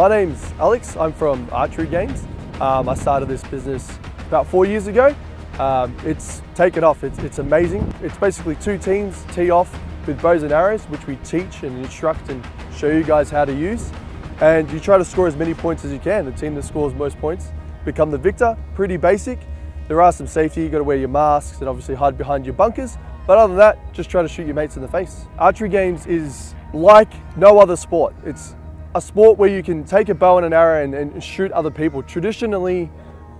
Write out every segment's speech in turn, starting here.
My name's Alex. I'm from Archery Games. Um, I started this business about four years ago. Um, it's taken off. It's, it's amazing. It's basically two teams tee off with bows and arrows, which we teach and instruct and show you guys how to use. And you try to score as many points as you can. The team that scores most points become the victor. Pretty basic. There are some safety. You got to wear your masks and obviously hide behind your bunkers. But other than that, just try to shoot your mates in the face. Archery games is like no other sport. It's a sport where you can take a bow and an arrow and, and shoot other people. Traditionally,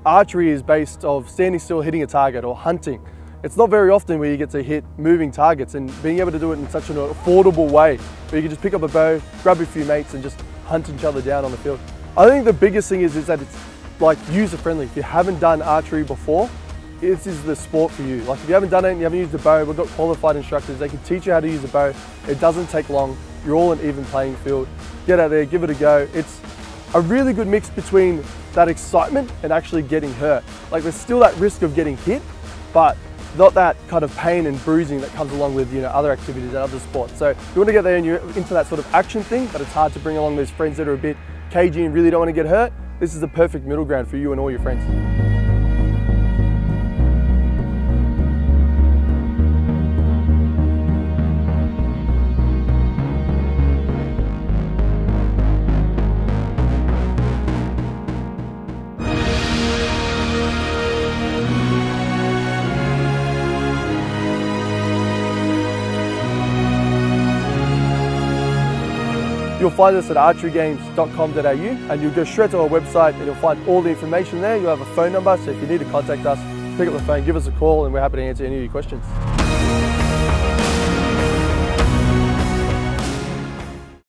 archery is based of standing still, hitting a target or hunting. It's not very often where you get to hit moving targets and being able to do it in such an affordable way where you can just pick up a bow, grab a few mates and just hunt each other down on the field. I think the biggest thing is, is that it's like user friendly. If you haven't done archery before, this is the sport for you. Like if you haven't done it and you haven't used a bow, we've got qualified instructors. They can teach you how to use a bow. It doesn't take long. You're all an even playing field. Get out there, give it a go. It's a really good mix between that excitement and actually getting hurt. Like there's still that risk of getting hit, but not that kind of pain and bruising that comes along with you know other activities and other sports. So you want to get there and you're into that sort of action thing, but it's hard to bring along those friends that are a bit cagey and really don't want to get hurt, this is the perfect middle ground for you and all your friends. You'll find us at archerygames.com.au and you'll go straight to our website and you'll find all the information there. You'll have a phone number, so if you need to contact us, pick up the phone, give us a call, and we're happy to answer any of your questions.